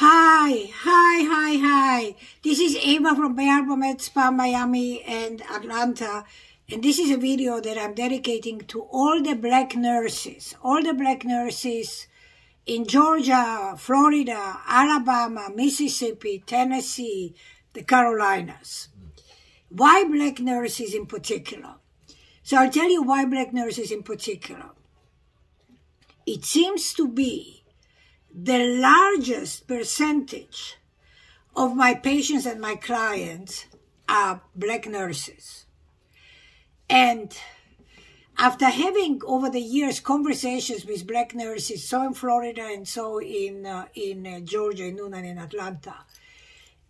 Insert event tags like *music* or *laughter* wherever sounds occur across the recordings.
Hi, hi, hi, hi. This is Eva from Bay Spa, Miami and Atlanta. And this is a video that I'm dedicating to all the black nurses, all the black nurses in Georgia, Florida, Alabama, Mississippi, Tennessee, the Carolinas. Why black nurses in particular? So I'll tell you why black nurses in particular. It seems to be the largest percentage of my patients and my clients are black nurses. And after having over the years conversations with black nurses, so in Florida and so in uh, in uh, Georgia, in Newnan, in Atlanta,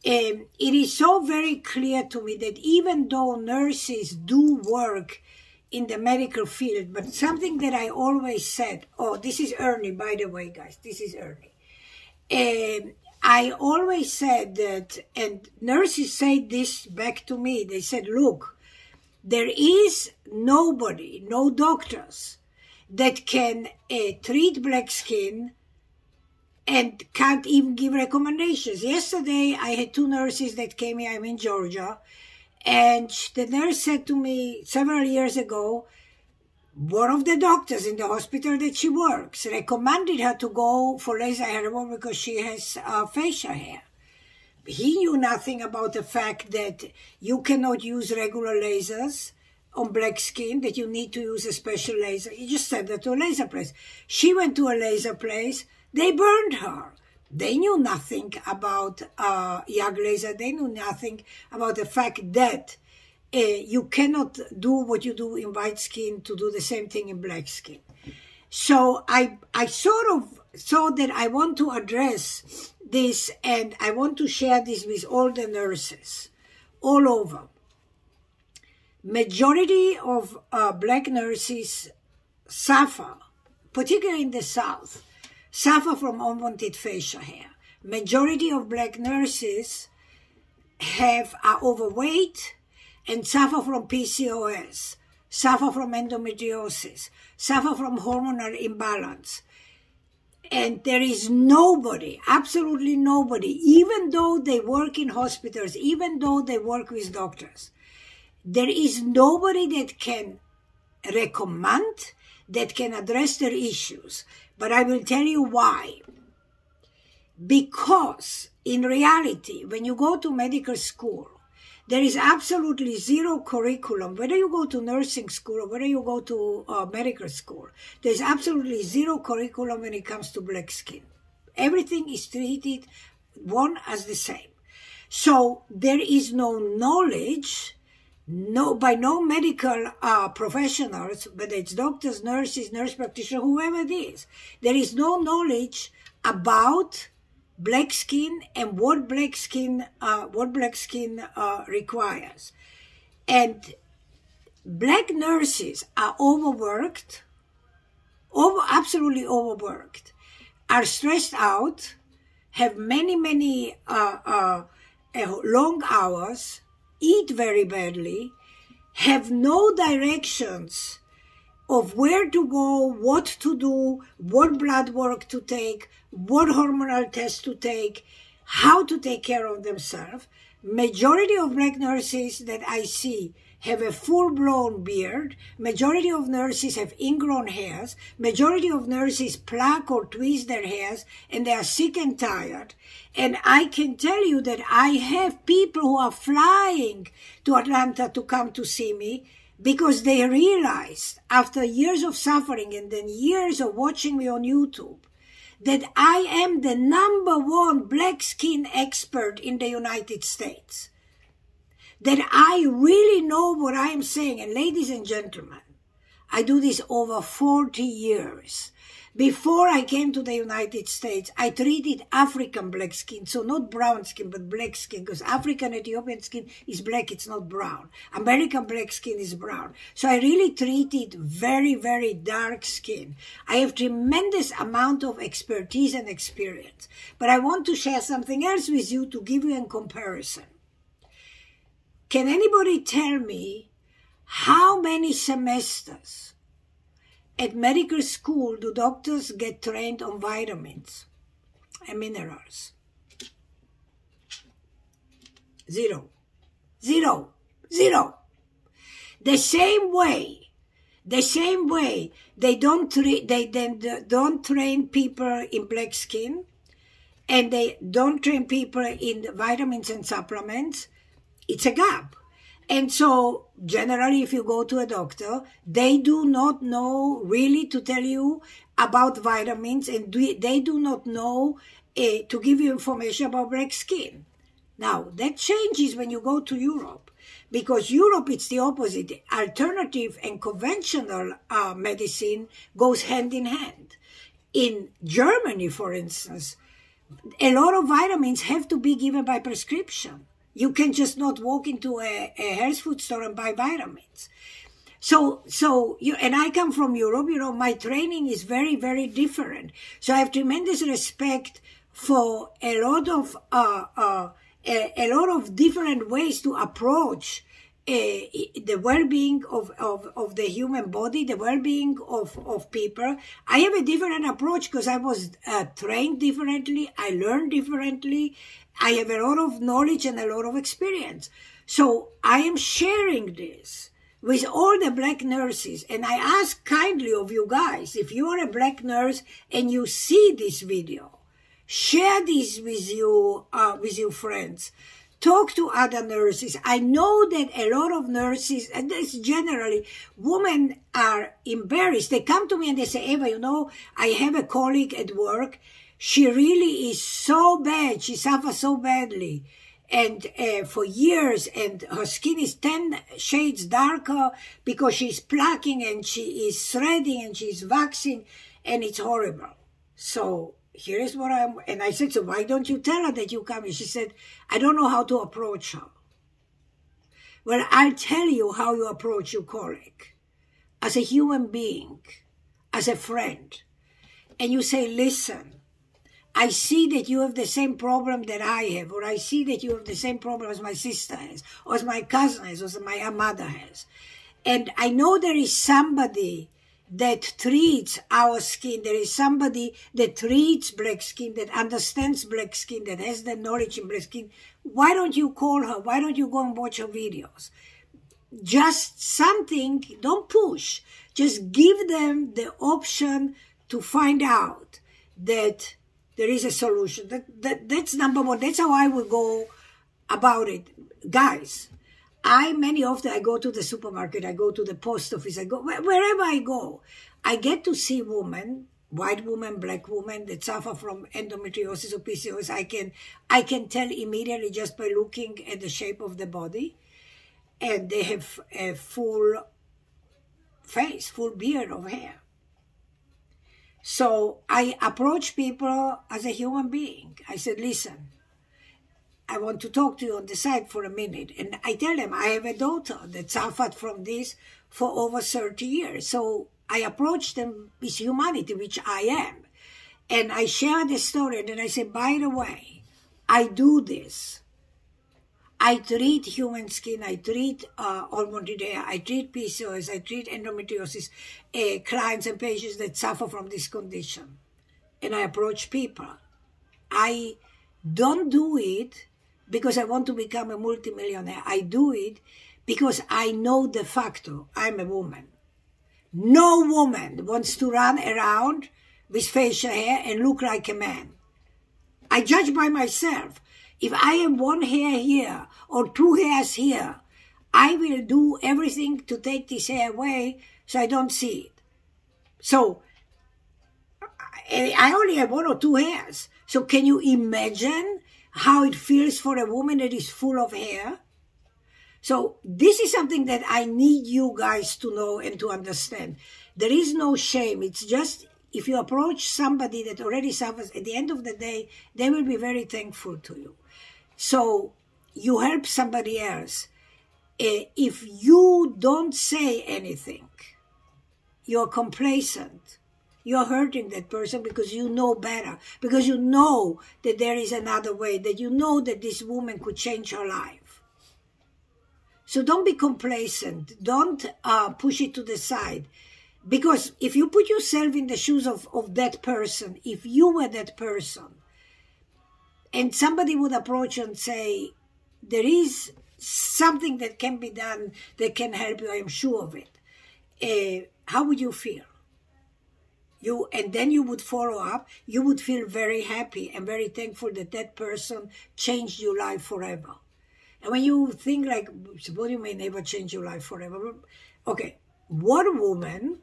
um, it is so very clear to me that even though nurses do work in the medical field, but something that I always said, oh, this is Ernie, by the way, guys, this is Ernie. Um, I always said that, and nurses said this back to me. They said, look, there is nobody, no doctors, that can uh, treat black skin and can't even give recommendations. Yesterday, I had two nurses that came here. I'm in Georgia. And the nurse said to me several years ago, one of the doctors in the hospital that she works recommended her to go for laser hair removal because she has uh, facial hair. He knew nothing about the fact that you cannot use regular lasers on black skin, that you need to use a special laser. He just sent her to a laser place. She went to a laser place. They burned her. They knew nothing about uh, YAG laser. They knew nothing about the fact that uh, you cannot do what you do in white skin to do the same thing in black skin. So I, I sort of thought that I want to address this and I want to share this with all the nurses all over. Majority of uh, black nurses suffer, particularly in the South, suffer from unwanted facial hair. Majority of black nurses have are overweight and suffer from PCOS, suffer from endometriosis, suffer from hormonal imbalance, and there is nobody, absolutely nobody, even though they work in hospitals, even though they work with doctors, there is nobody that can recommend, that can address their issues. But I will tell you why. Because in reality, when you go to medical school, there is absolutely zero curriculum. Whether you go to nursing school or whether you go to uh, medical school, there's absolutely zero curriculum when it comes to black skin. Everything is treated one as the same. So there is no knowledge, no by no medical uh, professionals, whether it's doctors, nurses, nurse practitioners, whoever it is. There is no knowledge about black skin and what black skin uh, what black skin uh, requires and black nurses are overworked over absolutely overworked are stressed out have many many uh, uh long hours eat very badly have no directions of where to go, what to do, what blood work to take, what hormonal test to take, how to take care of themselves. Majority of black nurses that I see have a full-blown beard. Majority of nurses have ingrown hairs. Majority of nurses pluck or twist their hairs and they are sick and tired. And I can tell you that I have people who are flying to Atlanta to come to see me because they realized after years of suffering and then years of watching me on YouTube that I am the number one black skin expert in the United States. That I really know what I am saying. And ladies and gentlemen, I do this over 40 years. Before I came to the United States, I treated African black skin, so not brown skin, but black skin, because African Ethiopian skin is black, it's not brown. American black skin is brown. So I really treated very, very dark skin. I have tremendous amount of expertise and experience. But I want to share something else with you to give you a comparison. Can anybody tell me how many semesters at medical school, do doctors get trained on vitamins and minerals? Zero. Zero. Zero. The same way, the same way they don't they then don't train people in black skin, and they don't train people in vitamins and supplements. It's a gap. And so, generally, if you go to a doctor, they do not know really to tell you about vitamins, and they do not know uh, to give you information about black skin. Now, that changes when you go to Europe, because Europe it's the opposite. Alternative and conventional uh, medicine goes hand in hand. In Germany, for instance, a lot of vitamins have to be given by prescription. You can just not walk into a, a health food store and buy vitamins. So, so you, and I come from Europe, you know, my training is very, very different. So I have tremendous respect for a lot of, uh, uh, a, a lot of different ways to approach uh, the well-being of, of, of the human body, the well-being of, of people. I have a different approach because I was uh, trained differently. I learned differently. I have a lot of knowledge and a lot of experience. So I am sharing this with all the black nurses. And I ask kindly of you guys, if you are a black nurse and you see this video, share this with you, uh, with your friends. Talk to other nurses. I know that a lot of nurses, and this generally, women are embarrassed. They come to me and they say, Eva, you know, I have a colleague at work she really is so bad. She suffers so badly. And uh, for years, and her skin is 10 shades darker because she's plucking and she is threading and she's waxing, and it's horrible. So here is what I'm, and I said, so why don't you tell her that you come? And she said, I don't know how to approach her. Well, I'll tell you how you approach your colleague as a human being, as a friend. And you say, listen, I see that you have the same problem that I have, or I see that you have the same problem as my sister has, or as my cousin has, or as my mother has. And I know there is somebody that treats our skin. There is somebody that treats black skin, that understands black skin, that has the knowledge in black skin. Why don't you call her? Why don't you go and watch her videos? Just something, don't push. Just give them the option to find out that there is a solution. That, that that's number one. That's how I would go about it, guys. I many often I go to the supermarket, I go to the post office, I go wherever I go, I get to see women, white women, black women that suffer from endometriosis or PCOS. I can I can tell immediately just by looking at the shape of the body, and they have a full face, full beard of hair. So I approach people as a human being. I said, listen, I want to talk to you on the side for a minute. And I tell them I have a daughter that suffered from this for over 30 years. So I approach them with humanity, which I am. And I share the story. And then I say, by the way, I do this I treat human skin, I treat uh, ormondidea, I treat PCOS, I treat endometriosis, uh, clients and patients that suffer from this condition. And I approach people. I don't do it because I want to become a multimillionaire. I do it because I know the factor. I'm a woman. No woman wants to run around with facial hair and look like a man. I judge by myself. If I have one hair here or two hairs here, I will do everything to take this hair away so I don't see it. So I only have one or two hairs. So can you imagine how it feels for a woman that is full of hair? So this is something that I need you guys to know and to understand. There is no shame. It's just if you approach somebody that already suffers, at the end of the day, they will be very thankful to you. So you help somebody else. Uh, if you don't say anything, you're complacent. You're hurting that person because you know better, because you know that there is another way, that you know that this woman could change her life. So don't be complacent. Don't uh, push it to the side. Because if you put yourself in the shoes of, of that person, if you were that person, and somebody would approach and say, there is something that can be done that can help you. I am sure of it. Uh, how would you feel? You and then you would follow up. You would feel very happy and very thankful that that person changed your life forever. And when you think like, do you mean never change your life forever? Okay, what woman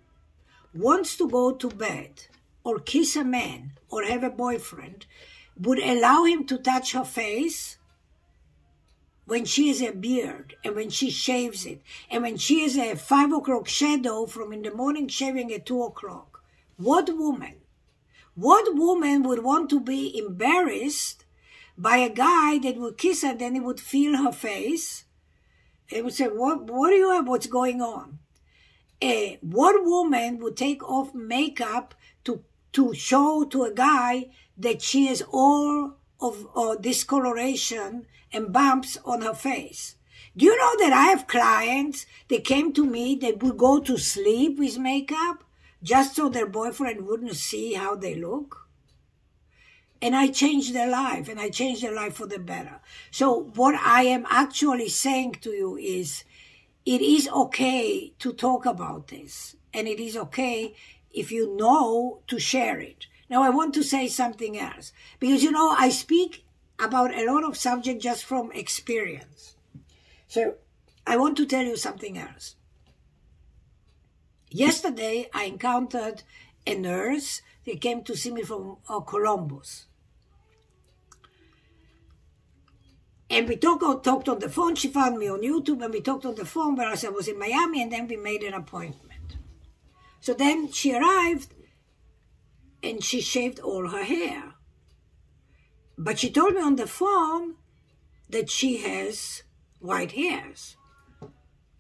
wants to go to bed or kiss a man or have a boyfriend would allow him to touch her face when she has a beard and when she shaves it and when she has a five o'clock shadow from in the morning shaving at two o'clock. What woman? What woman would want to be embarrassed by a guy that would kiss her, then he would feel her face and would say, What what do you have? What's going on? Uh, what woman would take off makeup to to show to a guy that she has all of uh, discoloration and bumps on her face. Do you know that I have clients that came to me that would go to sleep with makeup just so their boyfriend wouldn't see how they look? And I changed their life and I changed their life for the better. So what I am actually saying to you is it is okay to talk about this and it is okay if you know to share it. Now I want to say something else because you know I speak about a lot of subject just from experience. So I want to tell you something else. Yesterday I encountered a nurse that came to see me from uh, Columbus. And we talk, talked on the phone. She found me on YouTube and we talked on the phone whereas I was in Miami and then we made an appointment. So then she arrived and she shaved all her hair. But she told me on the phone that she has white hairs.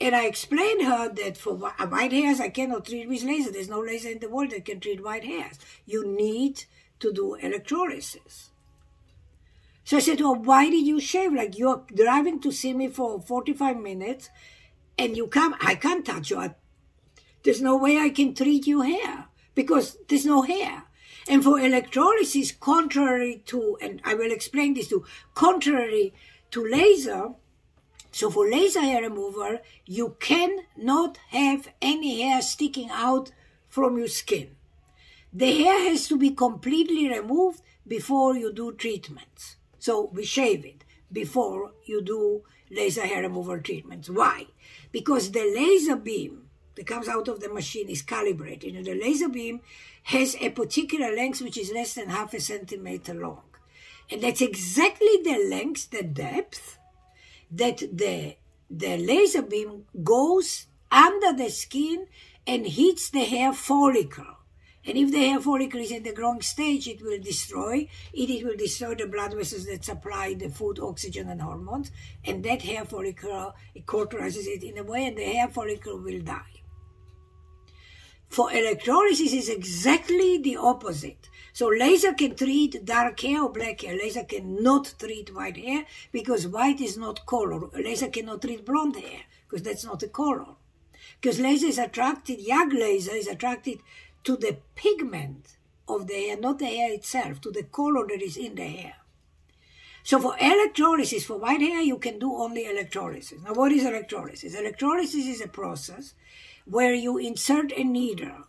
And I explained her that for white hairs, I cannot treat with laser. There's no laser in the world that can treat white hairs. You need to do electrolysis. So I said, well, why did you shave? Like you're driving to see me for 45 minutes and you come, I can't touch you. There's no way I can treat your hair because there's no hair. And for electrolysis, contrary to, and I will explain this to, contrary to laser, so for laser hair removal, you cannot have any hair sticking out from your skin. The hair has to be completely removed before you do treatments. So we shave it before you do laser hair removal treatments. Why? Because the laser beam that comes out of the machine is calibrated. And the laser beam has a particular length which is less than half a centimeter long. And that's exactly the length, the depth that the, the laser beam goes under the skin and hits the hair follicle. And if the hair follicle is in the growing stage, it will destroy it. It will destroy the blood vessels that supply the food, oxygen, and hormones. And that hair follicle it cauterizes it in a way, and the hair follicle will die. For electrolysis is exactly the opposite. So laser can treat dark hair or black hair. Laser cannot treat white hair because white is not color. Laser cannot treat blonde hair because that's not a color. Because laser is attracted, YAG laser is attracted to the pigment of the hair, not the hair itself, to the color that is in the hair. So for electrolysis, for white hair, you can do only electrolysis. Now what is electrolysis? Electrolysis is a process where you insert a needle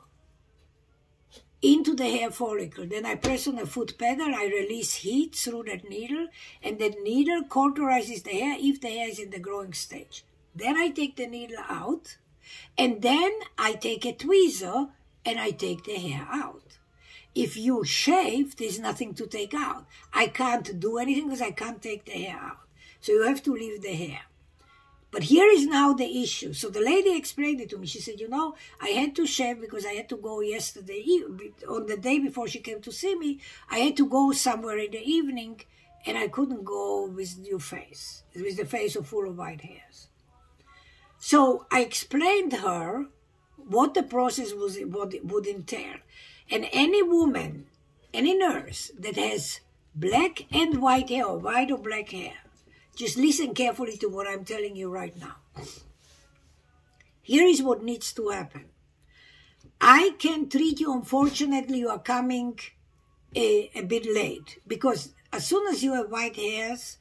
into the hair follicle. Then I press on the foot pedal, I release heat through that needle, and that needle cauterizes the hair if the hair is in the growing stage. Then I take the needle out, and then I take a tweezer and I take the hair out. If you shave, there's nothing to take out. I can't do anything because I can't take the hair out. So you have to leave the hair. But here is now the issue. So the lady explained it to me. She said, You know, I had to shave because I had to go yesterday, on the day before she came to see me, I had to go somewhere in the evening and I couldn't go with new face, with the face of full of white hairs. So I explained her what the process was, what it would entail. And any woman, any nurse that has black and white hair, or white or black hair, just listen carefully to what I'm telling you right now. Here is what needs to happen. I can treat you, unfortunately, you are coming a, a bit late because as soon as you have white hairs,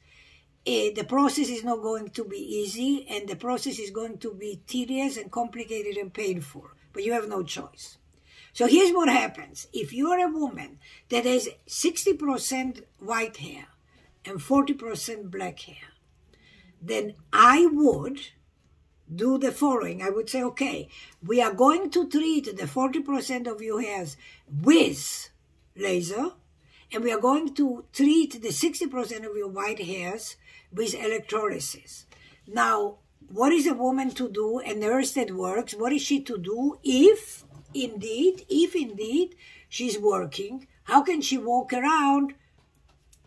uh, the process is not going to be easy and the process is going to be tedious and complicated and painful, but you have no choice. So here's what happens. If you're a woman that has 60% white hair and 40% black hair, then I would do the following. I would say, okay, we are going to treat the 40% of your hairs with laser, and we are going to treat the 60% of your white hairs with electrolysis. Now, what is a woman to do, a nurse that works, what is she to do if indeed, if indeed she's working, how can she walk around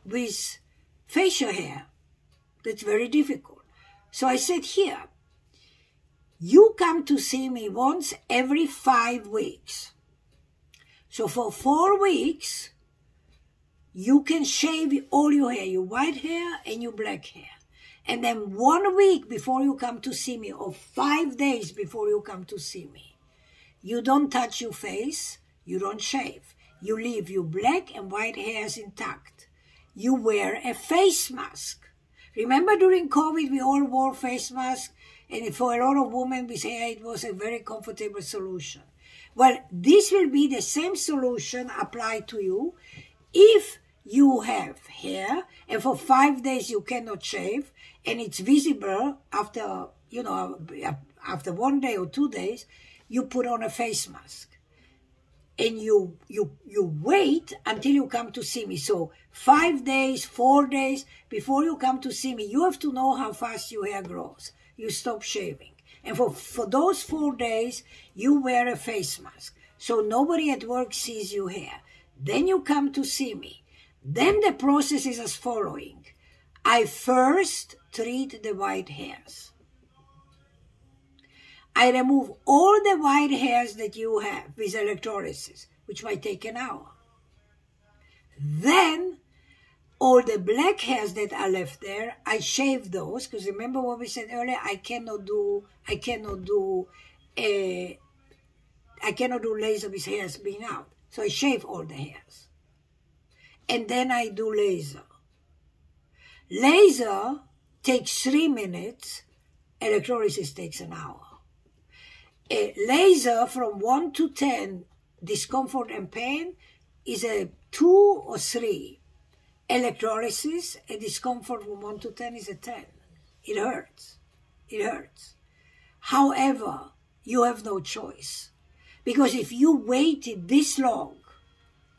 with facial hair? That's very difficult. So I said here, you come to see me once every five weeks. So for four weeks, you can shave all your hair, your white hair and your black hair. And then one week before you come to see me, or five days before you come to see me, you don't touch your face, you don't shave. You leave your black and white hairs intact. You wear a face mask. Remember during COVID, we all wore face masks and for a lot of women we say it was a very comfortable solution. Well, this will be the same solution applied to you if you have hair and for five days you cannot shave and it's visible after, you know, after one day or two days, you put on a face mask and you you you wait until you come to see me so five days four days before you come to see me you have to know how fast your hair grows you stop shaving. And for, for those four days, you wear a face mask. So nobody at work sees you here. Then you come to see me. Then the process is as following. I first treat the white hairs. I remove all the white hairs that you have with electrolysis, which might take an hour. Then all the black hairs that are left there, I shave those because remember what we said earlier. I cannot do, I cannot do, a, eh, I cannot do laser with hairs being out. So I shave all the hairs, and then I do laser. Laser takes three minutes. Electrolysis takes an hour. A laser from one to ten, discomfort and pain, is a two or three electrolysis, a discomfort from 1 to 10 is a 10. It hurts. It hurts. However, you have no choice. Because if you waited this long,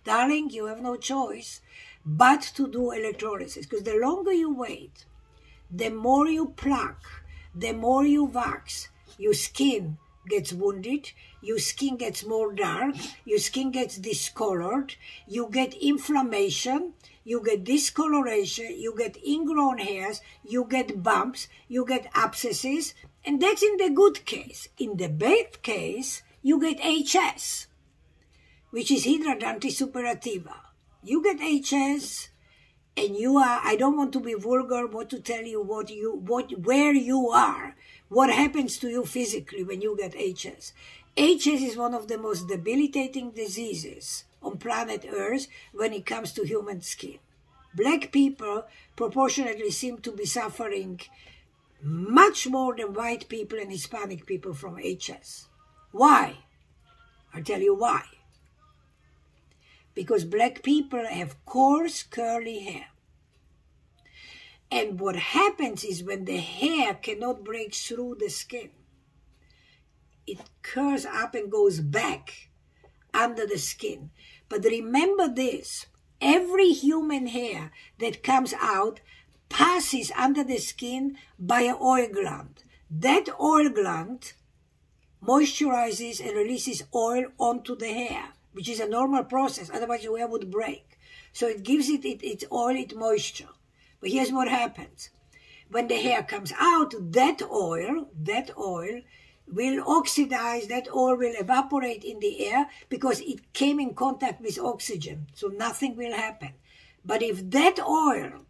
darling, you have no choice but to do electrolysis. Because the longer you wait, the more you pluck, the more you wax, your skin gets wounded, your skin gets more dark, your skin gets discolored, you get inflammation, you get discoloration, you get ingrown hairs, you get bumps, you get abscesses, and that's in the good case. In the bad case, you get HS, which is hidradenitis suppurativa. You get HS, and you are, I don't want to be vulgar, what to tell you what you, what, where you are, what happens to you physically when you get HS. HS is one of the most debilitating diseases on planet Earth when it comes to human skin. Black people proportionately seem to be suffering much more than white people and Hispanic people from HS. Why? I'll tell you why. Because black people have coarse, curly hair. And what happens is when the hair cannot break through the skin, it curls up and goes back under the skin. But remember this every human hair that comes out passes under the skin by an oil gland. That oil gland moisturizes and releases oil onto the hair, which is a normal process, otherwise your hair would break. So it gives it, it its oil, its moisture. But here's what happens. When the hair comes out, that oil, that oil will oxidize, that oil will evaporate in the air because it came in contact with oxygen, so nothing will happen. But if that oil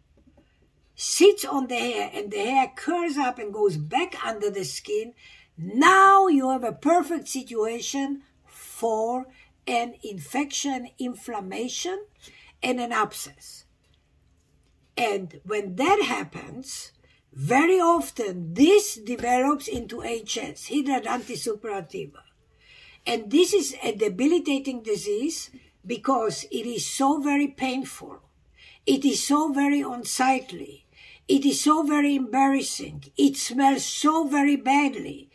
sits on the hair and the hair curls up and goes back under the skin, now you have a perfect situation for an infection, inflammation, and an abscess. And when that happens, very often this develops into HS, hidradenitis suppurativa. And this is a debilitating disease because it is so very painful. It is so very unsightly. It is so very embarrassing. It smells so very badly.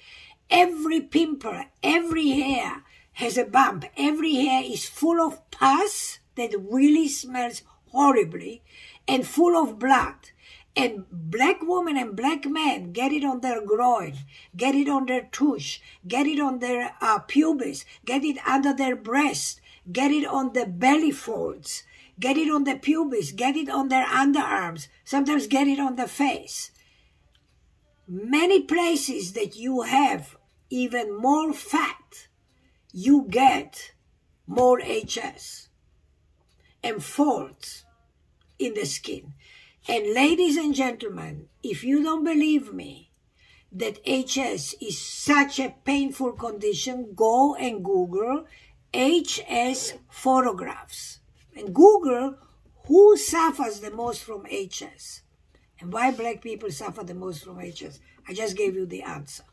Every pimple, every hair has a bump. Every hair is full of pus that really smells horribly and full of blood. And black women and black men get it on their groin, get it on their tush, get it on their uh, pubis, get it under their breast, get it on the belly folds, get it on the pubis, get it on their underarms, sometimes get it on the face. Many places that you have even more fat, you get more HS and folds in the skin. And ladies and gentlemen, if you don't believe me that HS is such a painful condition, go and Google HS photographs and Google who suffers the most from HS and why black people suffer the most from HS. I just gave you the answer.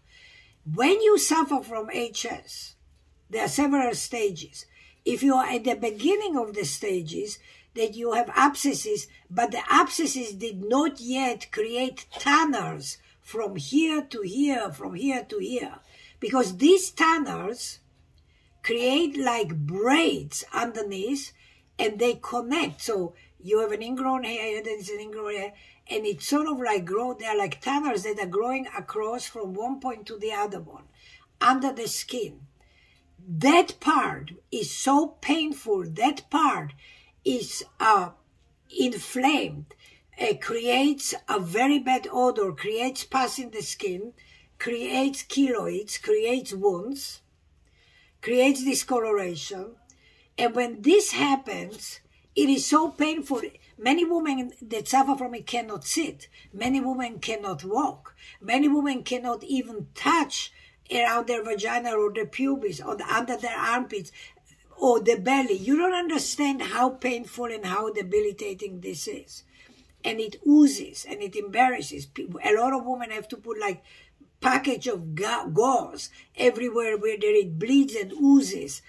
When you suffer from HS, there are several stages. If you are at the beginning of the stages, that you have abscesses, but the abscesses did not yet create tunnels from here to here, from here to here. Because these tunnels create like braids underneath and they connect. So you have an ingrown hair, and it's an ingrown hair, and it's sort of like grow. They're like tunnels that are growing across from one point to the other one, under the skin. That part is so painful. That part is uh, inflamed, it creates a very bad odor, creates pus in the skin, creates keloids, creates wounds, creates discoloration. And when this happens, it is so painful. Many women that suffer from it cannot sit. Many women cannot walk. Many women cannot even touch around their vagina or the pubis or under their armpits or the belly. You don't understand how painful and how debilitating this is. And it oozes and it embarrasses people. A lot of women have to put like package of gauze everywhere where it bleeds and oozes.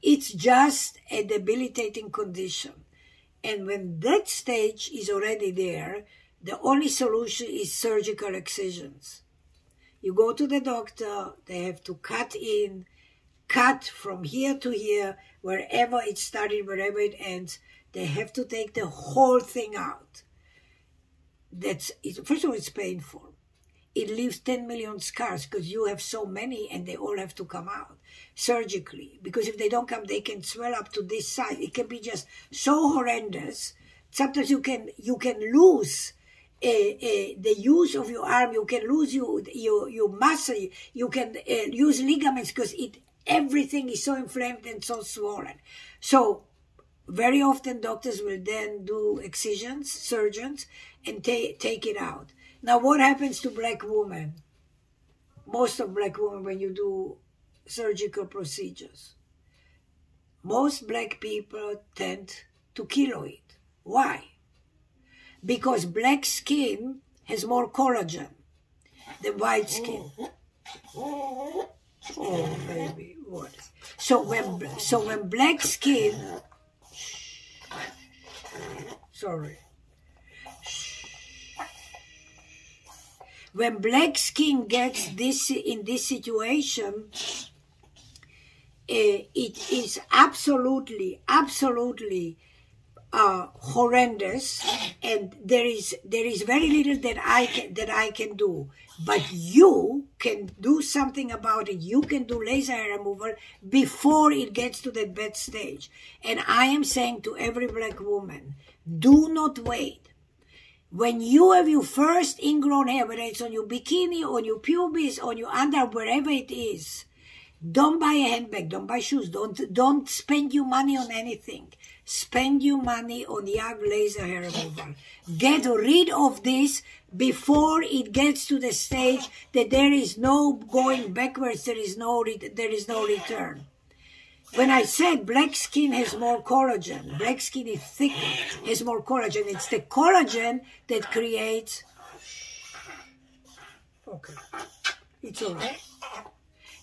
It's just a debilitating condition. And when that stage is already there, the only solution is surgical excisions. You go to the doctor, they have to cut in, cut from here to here, wherever it started, wherever it ends. They have to take the whole thing out. That's first of all, it's painful. It leaves 10 million scars because you have so many and they all have to come out surgically. Because if they don't come, they can swell up to this size. It can be just so horrendous. Sometimes you can you can lose uh, uh, the use of your arm. You can lose your your, your muscle. You can uh, use ligaments because it everything is so inflamed and so swollen. So very often doctors will then do excisions, surgeons, and ta take it out. Now what happens to black women? Most of black women when you do surgical procedures. Most black people tend to keloid. Why? Because black skin has more collagen than white skin. *laughs* Oh, baby, what? So when so when black skin, sorry, when black skin gets this in this situation, uh, it is absolutely, absolutely uh, horrendous, and there is there is very little that I can that I can do. But you can do something about it. You can do laser hair removal before it gets to that bad stage. And I am saying to every black woman, do not wait. When you have your first ingrown hair, whether it's on your bikini, on your pubis, on your under, wherever it is, don't buy a handbag, don't buy shoes, don't don't spend your money on anything. Spend your money on YAG laser hair removal. Get rid of this before it gets to the stage that there is no going backwards, there is no there is no return. when I said black skin has more collagen, black skin is thicker, has more collagen. It's the collagen that creates. Okay, it's all right.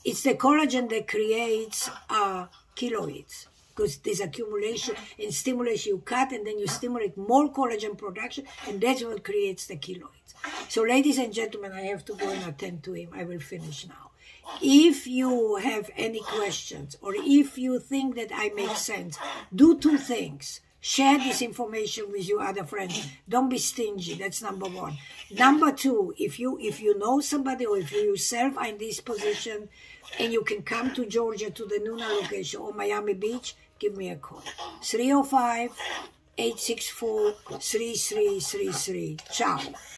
It's the collagen that creates uh, keloids because there's accumulation and stimulation. You cut and then you stimulate more collagen production, and that's what creates the keloids. So, ladies and gentlemen, I have to go and attend to him. I will finish now. If you have any questions or if you think that I make sense, do two things. Share this information with your other friends. Don't be stingy. That's number one. Number two, if you if you know somebody or if you yourself are in this position and you can come to Georgia to the Newnan location or Miami Beach, give me a call. 305 864 3333. Ciao.